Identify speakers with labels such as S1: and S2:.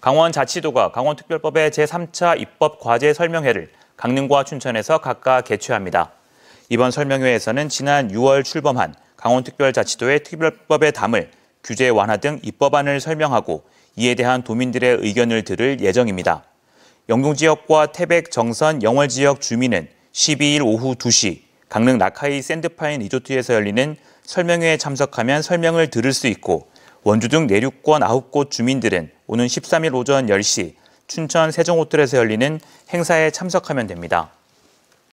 S1: 강원자치도가 강원특별법의 제3차 입법 과제 설명회를 강릉과 춘천에서 각각 개최합니다. 이번 설명회에서는 지난 6월 출범한 강원특별자치도의 특별법에 담을 규제 완화 등 입법안을 설명하고 이에 대한 도민들의 의견을 들을 예정입니다. 영동 지역과 태백, 정선, 영월 지역 주민은 12일 오후 2시 강릉 나카이 샌드파인 리조트에서 열리는 설명회에 참석하면 설명을 들을 수 있고 원주 등 내륙권 9곳 주민들은 오는 13일 오전 10시 춘천 세종호텔에서 열리는 행사에 참석하면 됩니다.